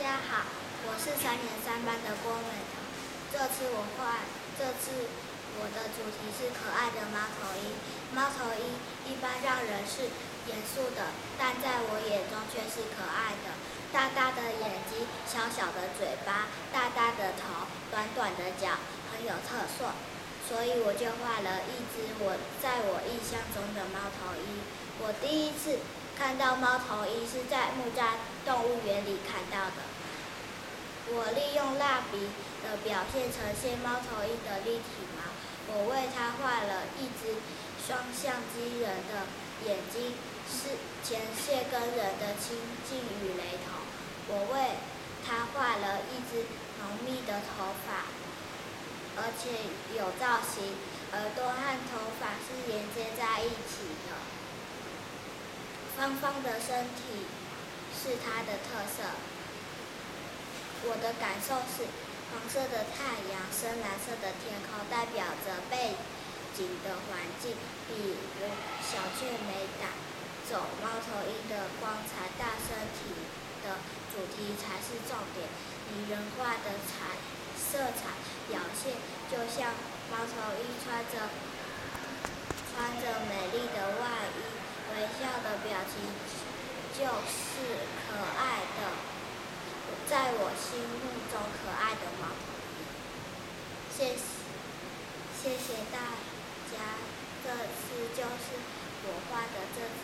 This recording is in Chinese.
大家好，我是三年三班的郭美彤。这次我画，这次我的主题是可爱的猫头鹰。猫头鹰一般让人是严肃的，但在我眼中却是可爱的。大大的眼睛，小小的嘴巴，大大的头，短短的脚，很有特色。所以我就画了一只我在我印象中的猫头鹰。我第一次看到猫头鹰是在木栅动物园里看到的。我利用蜡笔的表现呈现猫头鹰的立体毛。我为它画了一只双向机人的眼睛，是前线跟人的亲近与雷同。我为它画了一只浓密的头发。而且有造型，耳朵和头发是连接在一起的。方方的身体是它的特色。我的感受是，黄色的太阳、深蓝色的天空代表着背景的环境，比如小雀没打走猫头鹰的光彩，大身体的主题才是重点。拟人化的彩。色彩表现就像猫头鹰穿着穿着美丽的外衣，微笑的表情就是可爱的，在我心目中可爱的猫。谢谢谢谢大家，这次就是我画的这。